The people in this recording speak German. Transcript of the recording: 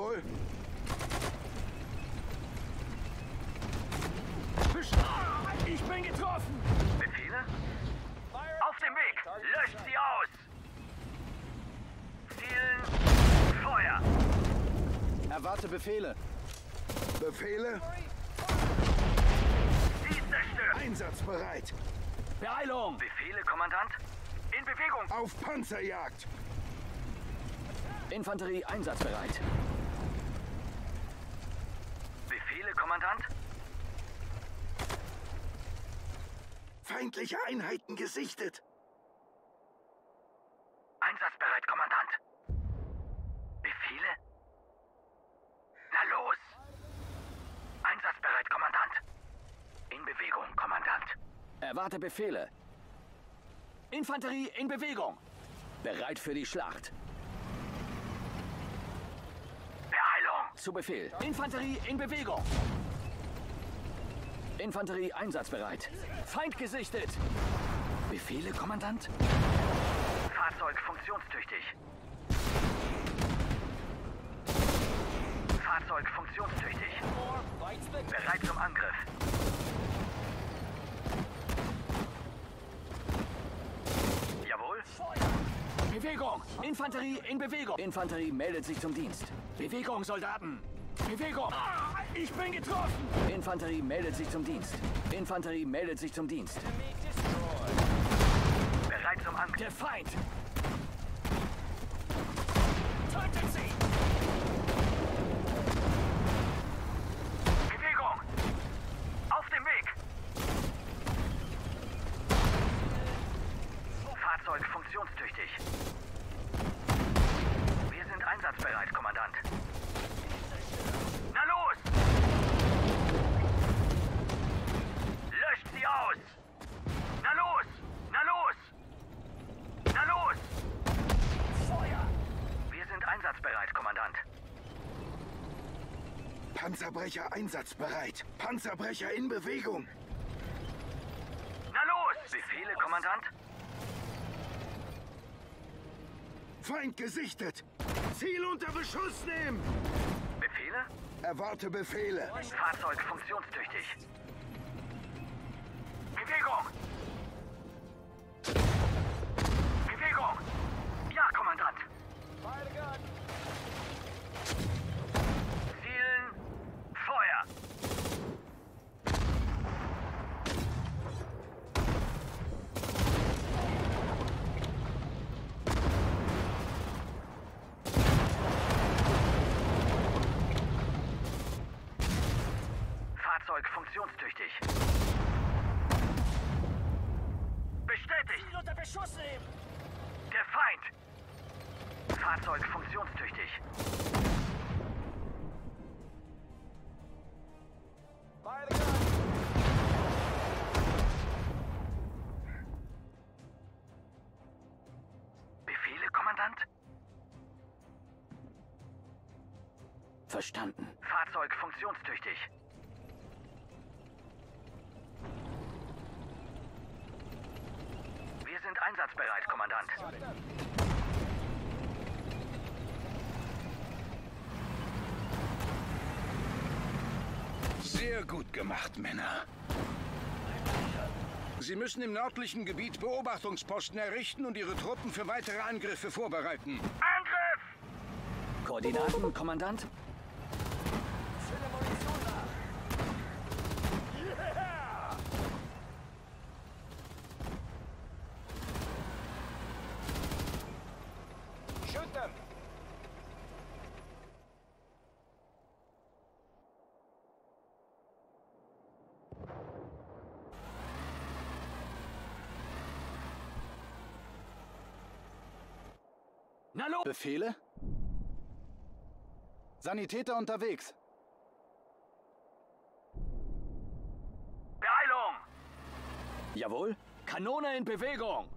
Jawohl. Ich bin getroffen! Befehle? Auf dem Weg! Löscht sie aus! Zielen... Feuer! Erwarte Befehle. Befehle? Sie zerstört! Einsatzbereit. Beeilung! Befehle, Kommandant? In Bewegung! Auf Panzerjagd. Infanterie einsatzbereit. Befehle, Kommandant? Feindliche Einheiten gesichtet. Einsatzbereit, Kommandant. Befehle? Na los! Einsatzbereit, Kommandant. In Bewegung, Kommandant. Erwarte Befehle. Infanterie in Bewegung. Bereit für die Schlacht. Beeilung! Zu Befehl. Infanterie in Bewegung. Infanterie einsatzbereit. Feind gesichtet. Befehle, Kommandant? Fahrzeug funktionstüchtig. Fahrzeug funktionstüchtig. Bereit zum Angriff. Jawohl. Bewegung! Infanterie in Bewegung! Infanterie meldet sich zum Dienst. Bewegung, Soldaten! Bewegung! Ich bin getroffen! Infanterie meldet sich zum Dienst. Infanterie meldet sich zum Dienst. Bereit zum Angriff. Der Feind! Tötet sie! Bewegung! Auf dem Weg! Fahrzeug funktionstüchtig. Wir sind einsatzbereit, Kommandant. Na los! Löscht sie aus! Na los! Na los! Na los! Feuer! Wir sind einsatzbereit, Kommandant. Panzerbrecher einsatzbereit. Panzerbrecher in Bewegung. Na los! Befehle, Kommandant? Feind gesichtet. Ziel unter Beschuss nehmen. Befehle? Erwarte Befehle. Fahrzeug funktionstüchtig. Bewegung! Funktionstüchtig. Bestätigt! unter Beschuss nehmen! Der Feind! Fahrzeug funktionstüchtig. Befehle, Kommandant? Verstanden. Fahrzeug funktionstüchtig. Wir sind einsatzbereit, Kommandant. Sehr gut gemacht, Männer. Sie müssen im nördlichen Gebiet Beobachtungsposten errichten und Ihre Truppen für weitere Angriffe vorbereiten. Angriff! Koordinaten, Kommandant? Los! Befehle? Sanitäter unterwegs. Beeilung! Jawohl. Kanone in Bewegung!